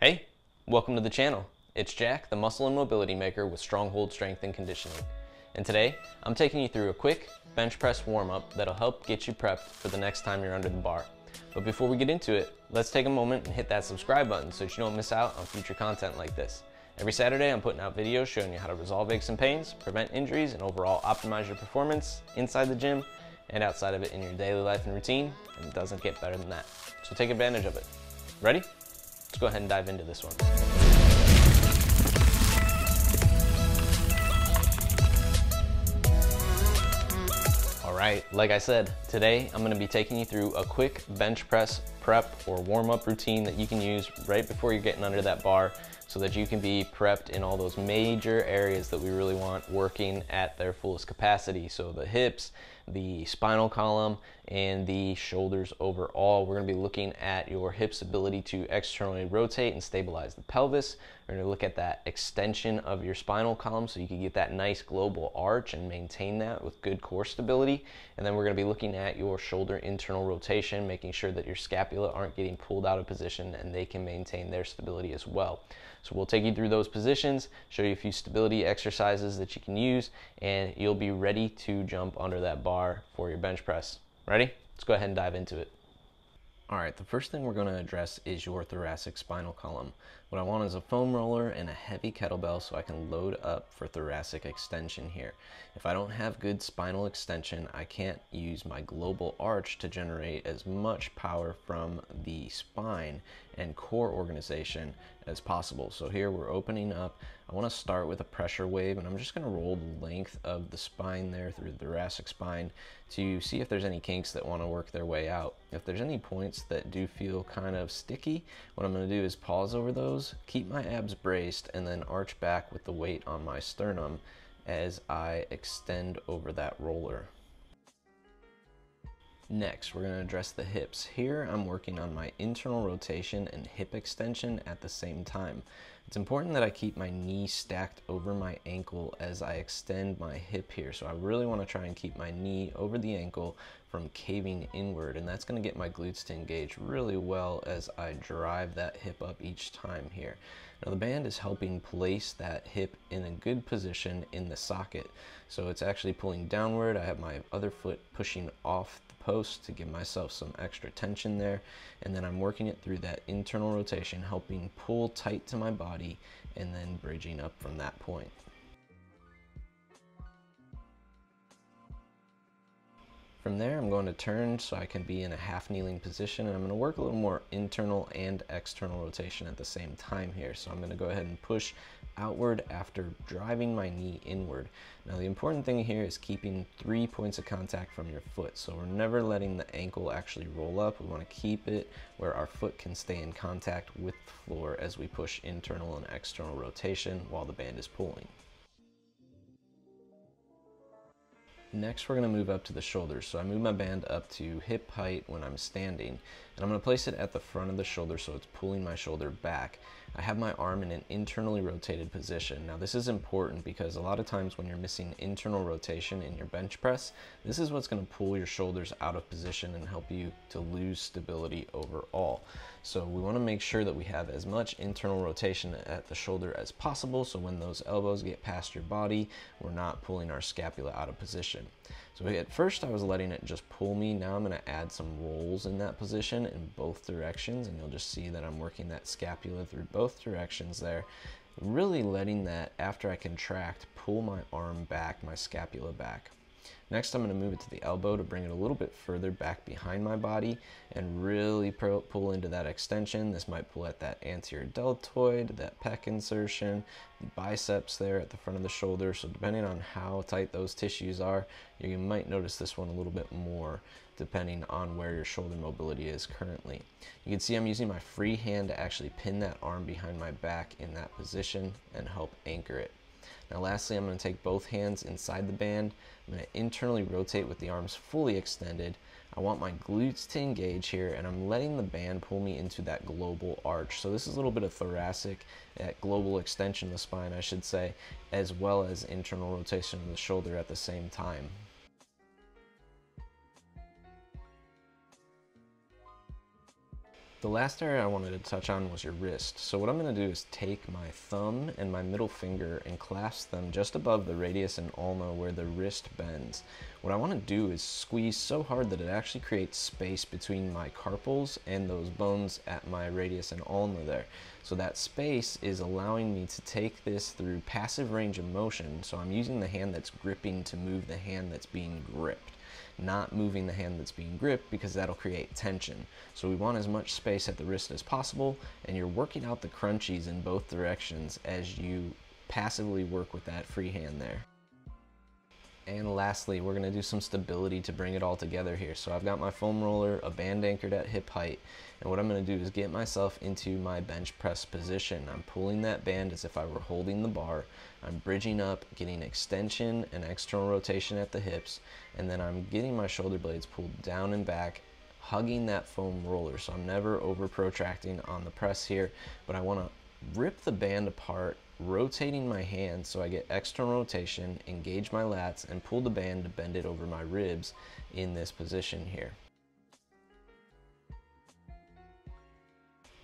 Hey, welcome to the channel. It's Jack, the muscle and mobility maker with Stronghold Strength and Conditioning. And today, I'm taking you through a quick bench press warm up that'll help get you prepped for the next time you're under the bar. But before we get into it, let's take a moment and hit that subscribe button so that you don't miss out on future content like this. Every Saturday, I'm putting out videos showing you how to resolve aches and pains, prevent injuries, and overall optimize your performance inside the gym and outside of it in your daily life and routine, and it doesn't get better than that. So take advantage of it. Ready? Let's go ahead and dive into this one. All right, like I said, today I'm gonna be taking you through a quick bench press prep or warm up routine that you can use right before you're getting under that bar so that you can be prepped in all those major areas that we really want working at their fullest capacity. So the hips, the spinal column, and the shoulders overall. We're gonna be looking at your hips ability to externally rotate and stabilize the pelvis. We're gonna look at that extension of your spinal column so you can get that nice global arch and maintain that with good core stability. And then we're gonna be looking at your shoulder internal rotation, making sure that your scapula aren't getting pulled out of position and they can maintain their stability as well. So we'll take you through those positions, show you a few stability exercises that you can use, and you'll be ready to jump under that bar for your bench press. Ready? Let's go ahead and dive into it. All right, the first thing we're going to address is your thoracic spinal column. What I want is a foam roller and a heavy kettlebell so I can load up for thoracic extension here. If I don't have good spinal extension, I can't use my global arch to generate as much power from the spine and core organization as possible. So here we're opening up. I want to start with a pressure wave and I'm just going to roll the length of the spine there through the thoracic spine to see if there's any kinks that want to work their way out. If there's any points that do feel kind of sticky, what I'm going to do is pause over those, keep my abs braced, and then arch back with the weight on my sternum as I extend over that roller. Next, we're going to address the hips. Here, I'm working on my internal rotation and hip extension at the same time. It's important that I keep my knee stacked over my ankle as I extend my hip here. So I really want to try and keep my knee over the ankle from caving inward. And that's going to get my glutes to engage really well as I drive that hip up each time here. Now the band is helping place that hip in a good position in the socket. So it's actually pulling downward. I have my other foot pushing off post to give myself some extra tension there. And then I'm working it through that internal rotation, helping pull tight to my body and then bridging up from that point. From there, I'm going to turn so I can be in a half kneeling position and I'm going to work a little more internal and external rotation at the same time here. So I'm going to go ahead and push outward after driving my knee inward. Now the important thing here is keeping three points of contact from your foot. So we're never letting the ankle actually roll up. We want to keep it where our foot can stay in contact with the floor as we push internal and external rotation while the band is pulling. Next, we're gonna move up to the shoulders. So I move my band up to hip height when I'm standing, and I'm gonna place it at the front of the shoulder so it's pulling my shoulder back. I have my arm in an internally rotated position. Now this is important because a lot of times when you're missing internal rotation in your bench press, this is what's gonna pull your shoulders out of position and help you to lose stability overall. So we wanna make sure that we have as much internal rotation at the shoulder as possible so when those elbows get past your body, we're not pulling our scapula out of position. So at first I was letting it just pull me. Now I'm gonna add some rolls in that position in both directions and you'll just see that I'm working that scapula through both directions there. Really letting that, after I contract, pull my arm back, my scapula back. Next, I'm going to move it to the elbow to bring it a little bit further back behind my body and really pull into that extension. This might pull at that anterior deltoid, that pec insertion, the biceps there at the front of the shoulder. So depending on how tight those tissues are, you might notice this one a little bit more depending on where your shoulder mobility is currently. You can see I'm using my free hand to actually pin that arm behind my back in that position and help anchor it. Now lastly, I'm going to take both hands inside the band. I'm going to internally rotate with the arms fully extended. I want my glutes to engage here and I'm letting the band pull me into that global arch. So this is a little bit of thoracic, that global extension of the spine I should say, as well as internal rotation of the shoulder at the same time. The last area I wanted to touch on was your wrist. So what I'm going to do is take my thumb and my middle finger and clasp them just above the radius and ulna where the wrist bends. What I want to do is squeeze so hard that it actually creates space between my carpals and those bones at my radius and ulna there. So that space is allowing me to take this through passive range of motion. So I'm using the hand that's gripping to move the hand that's being gripped not moving the hand that's being gripped because that'll create tension. So we want as much space at the wrist as possible and you're working out the crunchies in both directions as you passively work with that free hand there. And lastly, we're gonna do some stability to bring it all together here. So I've got my foam roller, a band anchored at hip height, and what I'm gonna do is get myself into my bench press position. I'm pulling that band as if I were holding the bar. I'm bridging up, getting extension and external rotation at the hips, and then I'm getting my shoulder blades pulled down and back hugging that foam roller. So I'm never over protracting on the press here, but I wanna rip the band apart rotating my hand so I get external rotation, engage my lats, and pull the band to bend it over my ribs in this position here.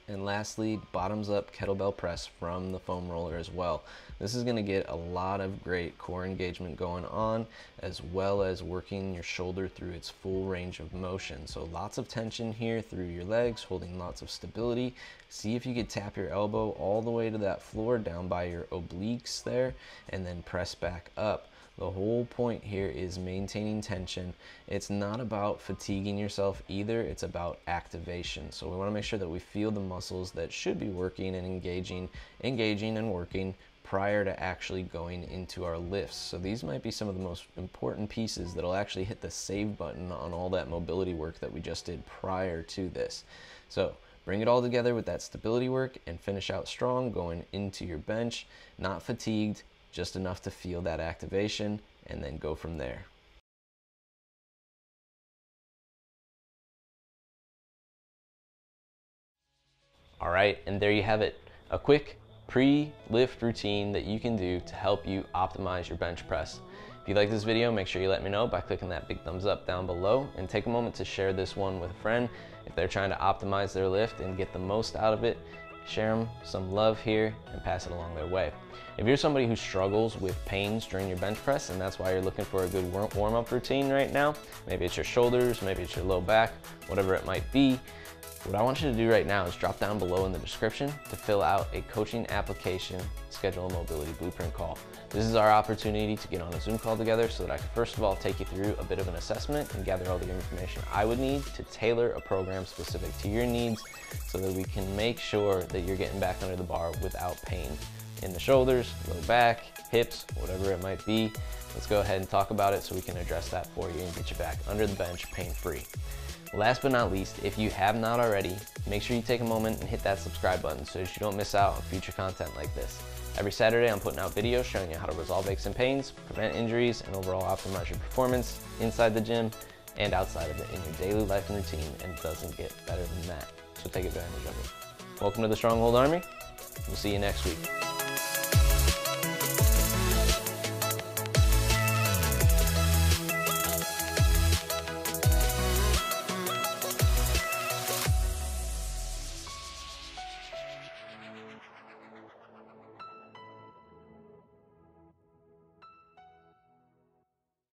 And lastly, bottoms up kettlebell press from the foam roller as well. This is gonna get a lot of great core engagement going on, as well as working your shoulder through its full range of motion. So lots of tension here through your legs, holding lots of stability. See if you could tap your elbow all the way to that floor down by your obliques there, and then press back up. The whole point here is maintaining tension. It's not about fatiguing yourself either, it's about activation. So we wanna make sure that we feel the muscles that should be working and engaging, engaging and working prior to actually going into our lifts. So these might be some of the most important pieces that'll actually hit the save button on all that mobility work that we just did prior to this. So bring it all together with that stability work and finish out strong going into your bench, not fatigued, just enough to feel that activation and then go from there. All right, and there you have it. A quick pre-lift routine that you can do to help you optimize your bench press. If you like this video, make sure you let me know by clicking that big thumbs up down below and take a moment to share this one with a friend if they're trying to optimize their lift and get the most out of it share them some love here and pass it along their way. If you're somebody who struggles with pains during your bench press and that's why you're looking for a good warm-up routine right now, maybe it's your shoulders, maybe it's your low back, whatever it might be, what I want you to do right now is drop down below in the description to fill out a coaching application, schedule a mobility blueprint call. This is our opportunity to get on a Zoom call together so that I can first of all take you through a bit of an assessment and gather all the information I would need to tailor a program specific to your needs so that we can make sure that you're getting back under the bar without pain in the shoulders, low back, hips, whatever it might be. Let's go ahead and talk about it so we can address that for you and get you back under the bench pain-free. Last but not least, if you have not already, make sure you take a moment and hit that subscribe button so that you don't miss out on future content like this. Every Saturday, I'm putting out videos showing you how to resolve aches and pains, prevent injuries, and overall optimize your performance inside the gym and outside of it in your daily life and routine, and it doesn't get better than that. So take advantage of it. Welcome to the Stronghold Army. We'll see you next week.